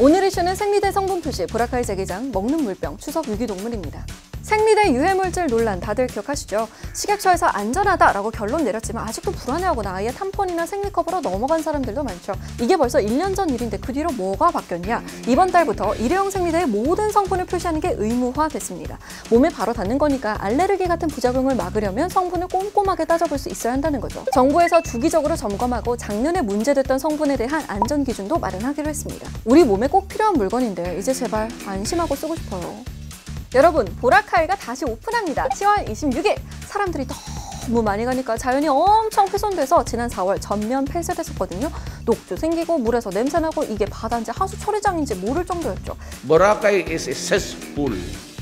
오늘 이슈는 생리대 성분 표시, 보라카이 제기장, 먹는 물병, 추석 유기동물입니다. 생리대 유해물질 논란 다들 기억하시죠? 식약처에서 안전하다라고 결론 내렸지만 아직도 불안해하거나 아예 탐폰이나 생리컵으로 넘어간 사람들도 많죠. 이게 벌써 1년 전 일인데 그 뒤로 뭐가 바뀌었냐? 이번 달부터 일회용 생리대의 모든 성분을 표시하는 게 의무화됐습니다. 몸에 바로 닿는 거니까 알레르기 같은 부작용을 막으려면 성분을 꼼꼼하게 따져볼 수 있어야 한다는 거죠. 정부에서 주기적으로 점검하고 작년에 문제됐던 성분에 대한 안전 기준도 마련하기로 했습니다. 우리 몸에 꼭 필요한 물건인데 이제 제발 안심하고 쓰고 싶어요. 여러분 보라카이가 다시 오픈합니다. 10월 26일 사람들이 너무 많이 가니까 자연이 엄청 훼손돼서 지난 4월 전면 폐쇄됐었거든요. 녹조 생기고 물에서 냄새나고 이게 바다인지 하수 처리장인지 모를 정도였죠. Boracay is a cesspool.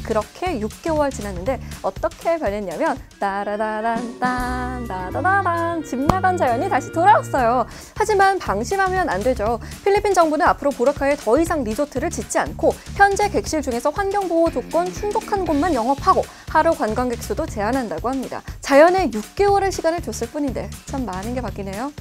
그렇게 6개월 지났는데 어떻게 변했냐면 따라다란딴 따다다란 집 나간 자연이 다시 돌아왔어요. 하지만 방심하면 안 되죠. 필리핀 정부는 앞으로 보라카이에 더 이상 리조트를 짓지 않고 현재 객실 중에서 환경보호 조건 충족한 곳만 영업하고 하루 관광객 수도 제한한다고 합니다. 자연에 6개월의 시간을 줬을 뿐인데 참 많은 게 바뀌네요.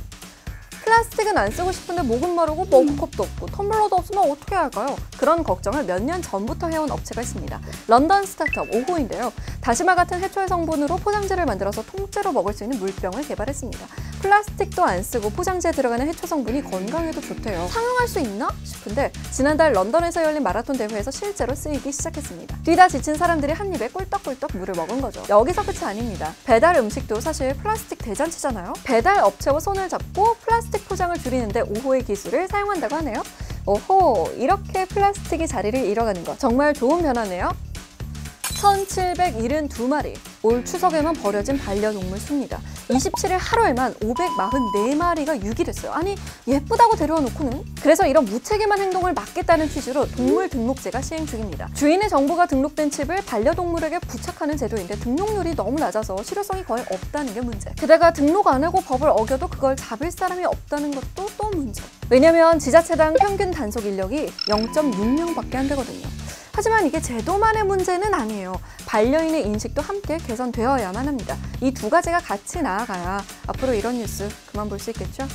플라스틱은 안 쓰고 싶은데 목은 마르고 머그컵도 없고 텀블러도 없으면 어떻게 할까요? 그런 걱정을 몇 년 전부터 해온 업체가 있습니다. 런던 스타트업 오호인데요. 다시마 같은 해초의 성분으로 포장재를 만들어서 통째로 먹을 수 있는 물병을 개발했습니다. 플라스틱도 안 쓰고 포장재에 들어가는 해초 성분이 건강에도 좋대요. 상용할 수 있나 싶은데 지난달 런던에서 열린 마라톤 대회에서 실제로 쓰이기 시작했습니다. 뛰다 지친 사람들이 한 입에 꿀떡꿀떡 물을 먹은 거죠. 여기서 끝이 아닙니다. 배달 음식도 사실 플라스틱 대잔치잖아요. 배달 업체와 손을 잡고 플라스틱 포장을 줄이는데 오호의 기술을 사용한다고 하네요. 오호, 이렇게 플라스틱이 자리를 잃어가는 것 정말 좋은 변화네요. 1772마리 올 추석에만 버려진 반려동물 수입니다. 27일 하루에만 544마리가 유기됐어요. 아니 예쁘다고 데려와 놓고는 그래서 이런 무책임한 행동을 막겠다는 취지로 동물 등록제가 시행 중입니다. 주인의 정보가 등록된 칩을 반려동물에게 부착하는 제도인데 등록률이 너무 낮아서 실효성이 거의 없다는 게 문제. 게다가 등록 안 하고 법을 어겨도 그걸 잡을 사람이 없다는 것도 또 문제. 왜냐면 지자체당 평균 단속 인력이 0.6명밖에 안 되거든요. 하지만 이게 제도만의 문제는 아니에요. 반려인의 인식도 함께 개선되어야만 합니다. 이 두 가지가 같이 나아가야 앞으로 이런 뉴스 그만 볼 수 있겠죠?